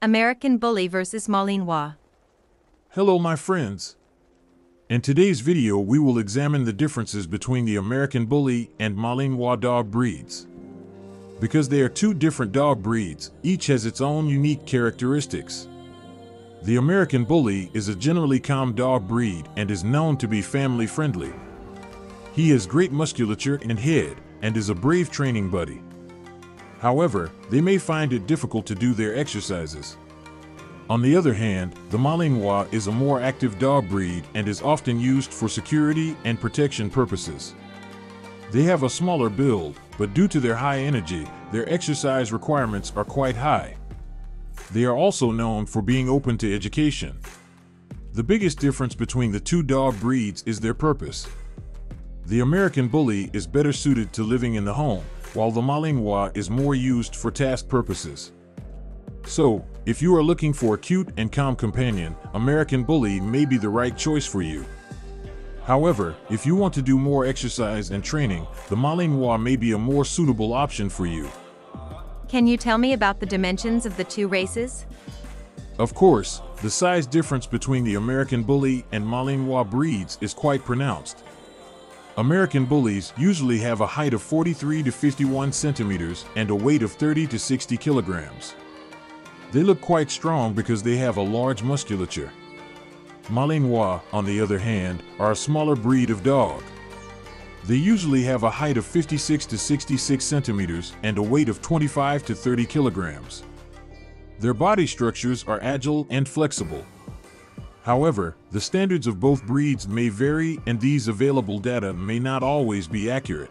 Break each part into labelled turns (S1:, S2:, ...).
S1: American Bully vs. Malinois.
S2: Hello my friends. In today's video we will examine the differences between the American Bully and Malinois dog breeds. Because they are two different dog breeds, each has its own unique characteristics. The American Bully is a generally calm dog breed and is known to be family friendly. He has great musculature and head and is a brave training buddy. However, they may find it difficult to do their exercises. On the other hand, the Malinois is a more active dog breed and is often used for security and protection purposes. They have a smaller build, but due to their high energy, their exercise requirements are quite high. They are also known for being open to education. The biggest difference between the two dog breeds is their purpose. The American Bully is better suited to living in the home, while the Malinois is more used for task purposes. So, if you are looking for a cute and calm companion, American Bully may be the right choice for you. However, if you want to do more exercise and training, the Malinois may be a more suitable option for you.
S1: Can you tell me about the dimensions of the two races?
S2: Of course, the size difference between the American Bully and Malinois breeds is quite pronounced. American bullies usually have a height of 43 to 51 centimeters and a weight of 30 to 60 kilograms. They look quite strong because they have a large musculature. Malinois, on the other hand, are a smaller breed of dog. They usually have a height of 56 to 66 centimeters and a weight of 25 to 30 kilograms. Their body structures are agile and flexible, However, the standards of both breeds may vary and these available data may not always be accurate.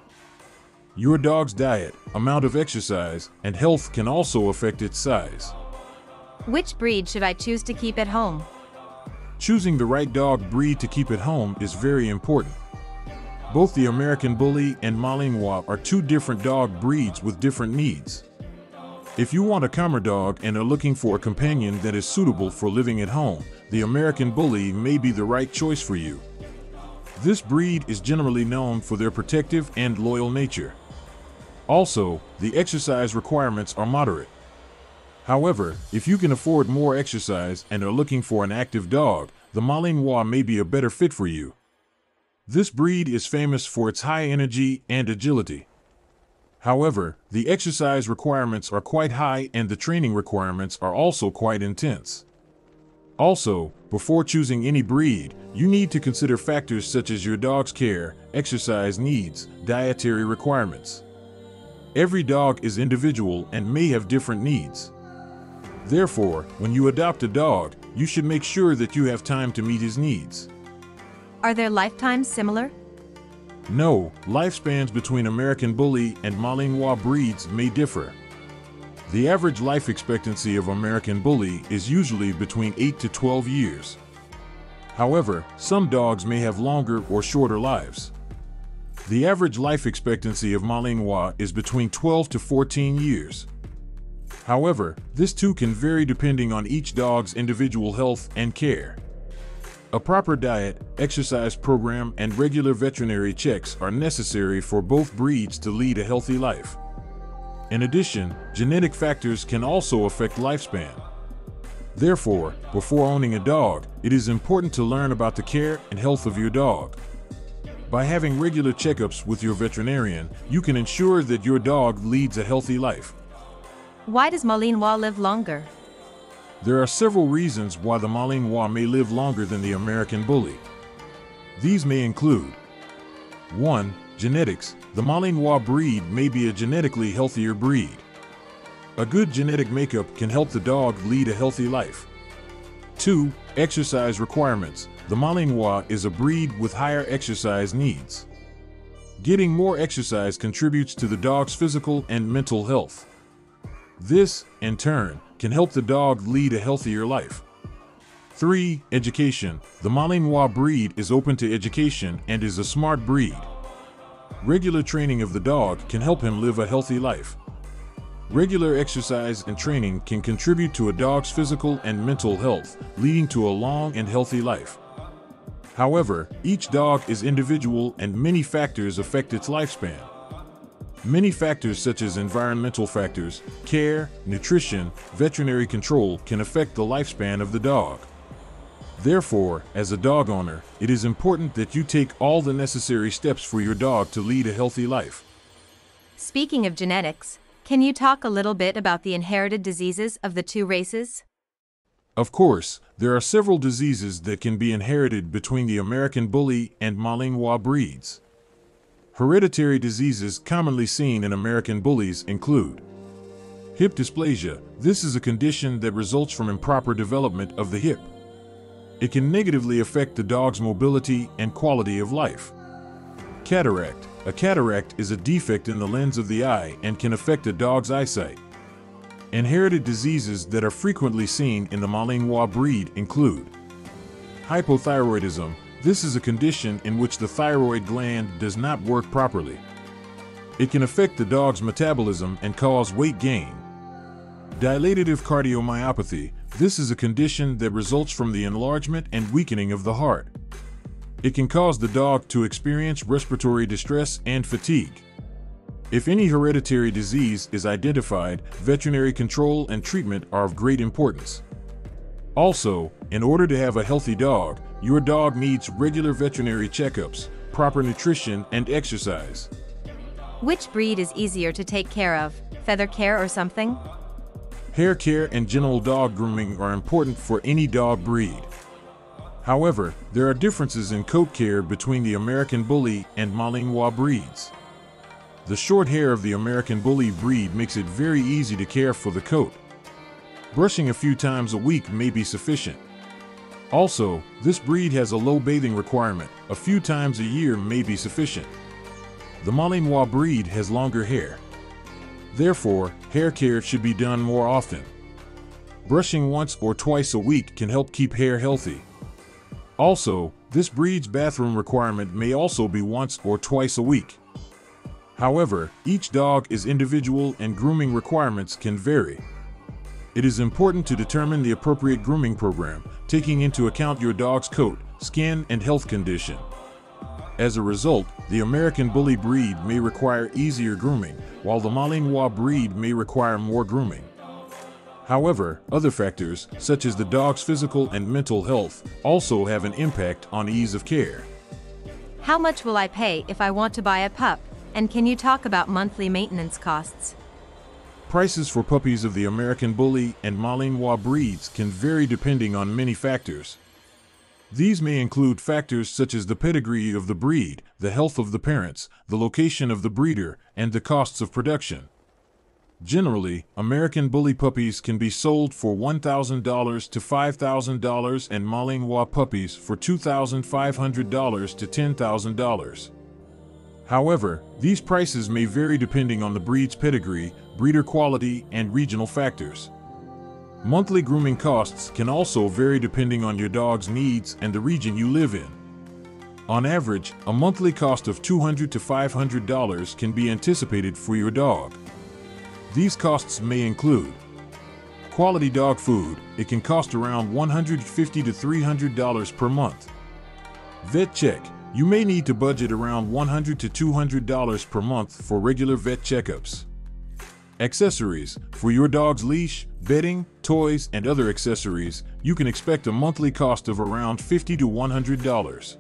S2: Your dog's diet, amount of exercise, and health can also affect its size.
S1: Which breed should I choose to keep at home?
S2: Choosing the right dog breed to keep at home is very important. Both the American Bully and Malinois are two different dog breeds with different needs. If you want a calmer dog and are looking for a companion that is suitable for living at home, the American Bully may be the right choice for you. This breed is generally known for their protective and loyal nature. Also, the exercise requirements are moderate. However, if you can afford more exercise and are looking for an active dog, the Malinois may be a better fit for you. This breed is famous for its high energy and agility. However, the exercise requirements are quite high and the training requirements are also quite intense. Also, before choosing any breed, you need to consider factors such as your dog's care, exercise needs, dietary requirements. Every dog is individual and may have different needs. Therefore, when you adopt a dog, you should make sure that you have time to meet his needs.
S1: Are their lifetimes similar?
S2: No, lifespans between American Bully and Malinois breeds may differ. The average life expectancy of American Bully is usually between 8 to 12 years. However, some dogs may have longer or shorter lives. The average life expectancy of Malinois is between 12 to 14 years. However, this too can vary depending on each dog's individual health and care. A proper diet, exercise program, and regular veterinary checks are necessary for both breeds to lead a healthy life. In addition, genetic factors can also affect lifespan. Therefore, before owning a dog, it is important to learn about the care and health of your dog. By having regular checkups with your veterinarian, you can ensure that your dog leads a healthy life.
S1: Why does Malinois live longer?
S2: There are several reasons why the Malinois may live longer than the American Bully. These may include 1. Genetics. The Malinois breed may be a genetically healthier breed. A good genetic makeup can help the dog lead a healthy life. 2. Exercise requirements. The Malinois is a breed with higher exercise needs. Getting more exercise contributes to the dog's physical and mental health. This, in turn, can help the dog lead a healthier life. 3. Education. The Malinois breed is open to education and is a smart breed. Regular training of the dog can help him live a healthy life. Regular exercise and training can contribute to a dog's physical and mental health, leading to a long and healthy life. However, each dog is individual and many factors affect its lifespan. Many factors such as environmental factors, care, nutrition, veterinary control can affect the lifespan of the dog. Therefore, as a dog owner, it is important that you take all the necessary steps for your dog to lead a healthy life.
S1: Speaking of genetics, can you talk a little bit about the inherited diseases of the two races?
S2: Of course, there are several diseases that can be inherited between the American Bully and Malinois breeds. Hereditary diseases commonly seen in American Bullies include hip dysplasia. This is a condition that results from improper development of the hip. It can negatively affect the dog's mobility and quality of life. Cataract. A cataract is a defect in the lens of the eye and can affect a dog's eyesight. Inherited diseases that are frequently seen in the Malinois breed include hypothyroidism. This is a condition in which the thyroid gland does not work properly. It can affect the dog's metabolism and cause weight gain. Dilatative cardiomyopathy. This is a condition that results from the enlargement and weakening of the heart. It can cause the dog to experience respiratory distress and fatigue. If any hereditary disease is identified, veterinary control and treatment are of great importance. Also, in order to have a healthy dog, your dog needs regular veterinary checkups, proper nutrition, and exercise.
S1: Which breed is easier to take care of, feather care or something?
S2: Hair care and general dog grooming are important for any dog breed. However, there are differences in coat care between the American Bully and Malinois breeds. The short hair of the American Bully breed makes it very easy to care for the coat. Brushing a few times a week may be sufficient. Also, this breed has a low bathing requirement. A few times a year may be sufficient. The Malinois breed has longer hair. Therefore, hair care should be done more often. Brushing once or twice a week can help keep hair healthy. Also, this breed's bathroom requirement may also be once or twice a week. However, each dog is individual and grooming requirements can vary. It is important to determine the appropriate grooming program, taking into account your dog's coat, skin, and health condition. As a result, the American Bully breed may require easier grooming, while the Malinois breed may require more grooming. However, other factors, such as the dog's physical and mental health, also have an impact on ease of care.
S1: How much will I pay if I want to buy a pup? And can you talk about monthly maintenance costs?
S2: Prices for puppies of the American Bully and Malinois breeds can vary depending on many factors, these may include factors such as the pedigree of the breed, the health of the parents, the location of the breeder, and the costs of production. Generally, American Bully puppies can be sold for $1,000 to $5,000 and Malinois puppies for $2,500 to $10,000. However, these prices may vary depending on the breed's pedigree, breeder quality, and regional factors. Monthly grooming costs can also vary depending on your dog's needs and the region you live in. On average, a monthly cost of $200 to $500 can be anticipated for your dog. These costs may include quality dog food, it can cost around $150 to $300 per month. Vet check, you may need to budget around $100 to $200 per month for regular vet checkups. Accessories For your dog's leash, bedding, toys, and other accessories, you can expect a monthly cost of around 50 to $100.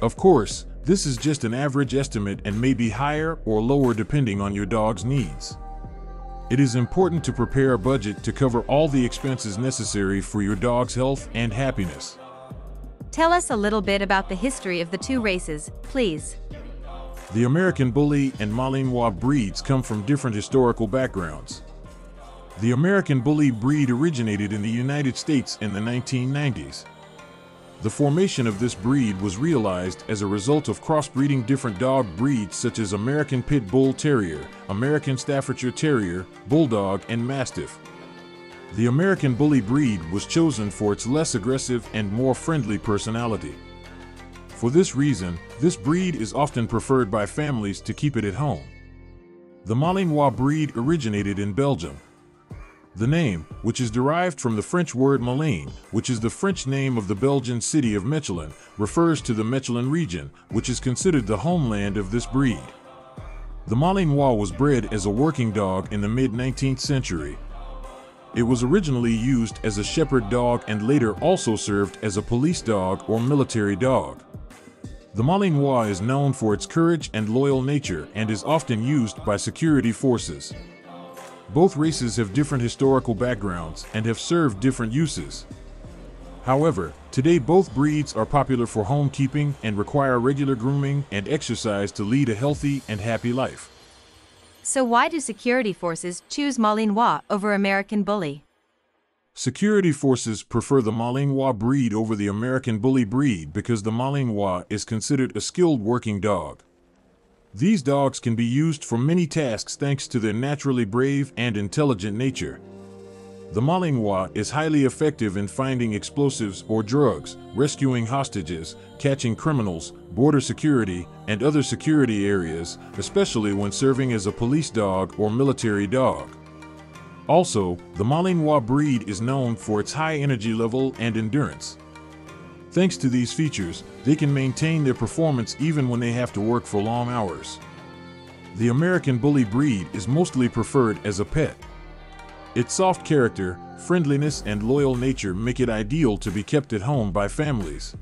S2: Of course, this is just an average estimate and may be higher or lower depending on your dog's needs. It is important to prepare a budget to cover all the expenses necessary for your dog's health and happiness.
S1: Tell us a little bit about the history of the two races, please.
S2: The American Bully and Malinois breeds come from different historical backgrounds. The American Bully breed originated in the United States in the 1990s. The formation of this breed was realized as a result of crossbreeding different dog breeds such as American Pit Bull Terrier, American Staffordshire Terrier, Bulldog, and Mastiff. The American Bully breed was chosen for its less aggressive and more friendly personality. For this reason, this breed is often preferred by families to keep it at home. The Malinois breed originated in Belgium. The name, which is derived from the French word Malines, which is the French name of the Belgian city of Mechelen, refers to the Mechelen region, which is considered the homeland of this breed. The Malinois was bred as a working dog in the mid 19th century. It was originally used as a shepherd dog and later also served as a police dog or military dog. The Malinois is known for its courage and loyal nature and is often used by security forces. Both races have different historical backgrounds and have served different uses. However, today both breeds are popular for homekeeping and require regular grooming and exercise to lead a healthy and happy life.
S1: So why do security forces choose Malinois over American Bully?
S2: Security forces prefer the Malinois breed over the American Bully breed because the Malinois is considered a skilled working dog. These dogs can be used for many tasks thanks to their naturally brave and intelligent nature. The Malinois is highly effective in finding explosives or drugs, rescuing hostages, catching criminals, border security, and other security areas, especially when serving as a police dog or military dog. Also, the Malinois breed is known for its high energy level and endurance. Thanks to these features, they can maintain their performance even when they have to work for long hours. The American Bully breed is mostly preferred as a pet. Its soft character, friendliness, and loyal nature make it ideal to be kept at home by families.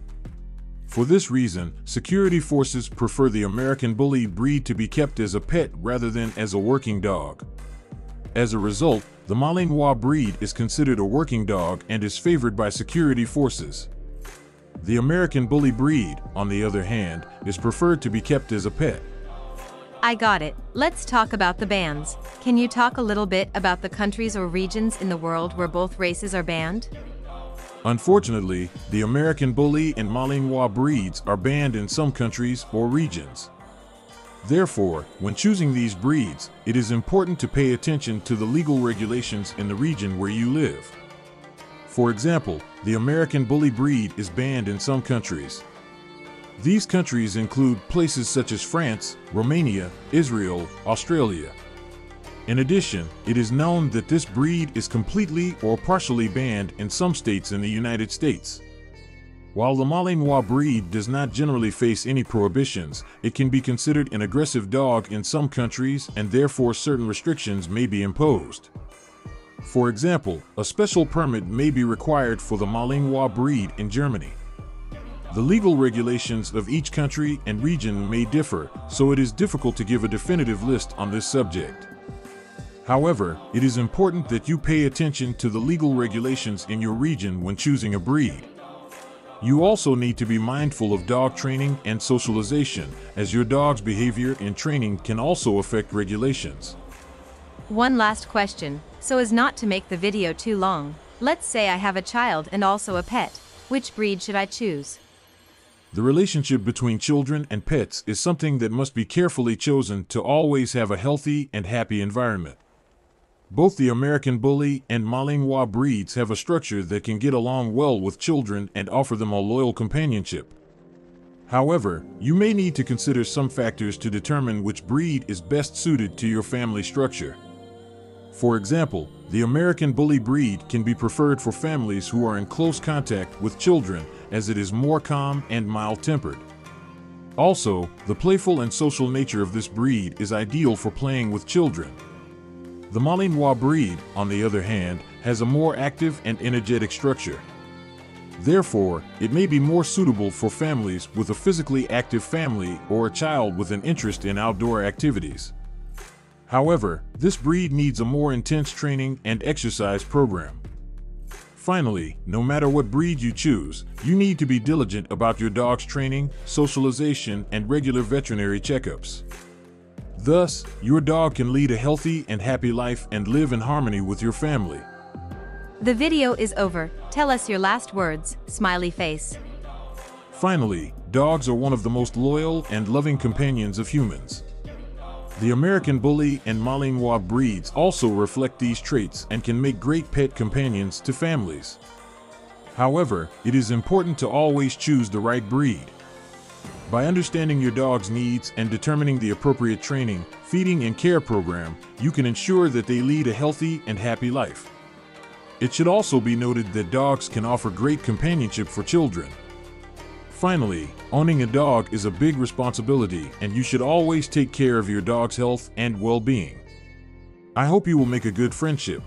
S2: For this reason, security forces prefer the American Bully breed to be kept as a pet rather than as a working dog. As a result, the Malinois breed is considered a working dog and is favored by security forces. The American Bully breed, on the other hand, is preferred to be kept as a pet.
S1: I got it. Let's talk about the bans. Can you talk a little bit about the countries or regions in the world where both races are banned?
S2: Unfortunately, the American Bully and Malinois breeds are banned in some countries or regions. Therefore, when choosing these breeds, it is important to pay attention to the legal regulations in the region where you live. For example, the American Bully breed is banned in some countries, these countries include places such as France, Romania, Israel, Australia. In addition, it is known that this breed is completely or partially banned in some states in the United States. While the Malinois breed does not generally face any prohibitions, it can be considered an aggressive dog in some countries and therefore certain restrictions may be imposed. For example, a special permit may be required for the Malinois breed in Germany. The legal regulations of each country and region may differ, so it is difficult to give a definitive list on this subject. However, it is important that you pay attention to the legal regulations in your region when choosing a breed. You also need to be mindful of dog training and socialization, as your dog's behavior and training can also affect regulations.
S1: One last question, so as not to make the video too long. Let's say I have a child and also a pet. Which breed should I choose?
S2: The relationship between children and pets is something that must be carefully chosen to always have a healthy and happy environment. Both the American Bully and Malinois breeds have a structure that can get along well with children and offer them a loyal companionship. However, you may need to consider some factors to determine which breed is best suited to your family structure. For example, the American Bully breed can be preferred for families who are in close contact with children as it is more calm and mild-tempered. Also, the playful and social nature of this breed is ideal for playing with children. The Malinois breed, on the other hand, has a more active and energetic structure. Therefore, it may be more suitable for families with a physically active family or a child with an interest in outdoor activities. However, this breed needs a more intense training and exercise program. Finally, no matter what breed you choose, you need to be diligent about your dog's training, socialization, and regular veterinary checkups. Thus, your dog can lead a healthy and happy life and live in harmony with your family.
S1: The video is over. Tell us your last words, smiley face.
S2: Finally, dogs are one of the most loyal and loving companions of humans. The American Bully and Malinois breeds also reflect these traits and can make great pet companions to families. However, it is important to always choose the right breed. By understanding your dog's needs and determining the appropriate training, feeding, and care program, you can ensure that they lead a healthy and happy life. It should also be noted that dogs can offer great companionship for children. Finally, owning a dog is a big responsibility, and you should always take care of your dog's health and well being. I hope you will make a good friendship.